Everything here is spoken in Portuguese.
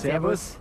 Servus.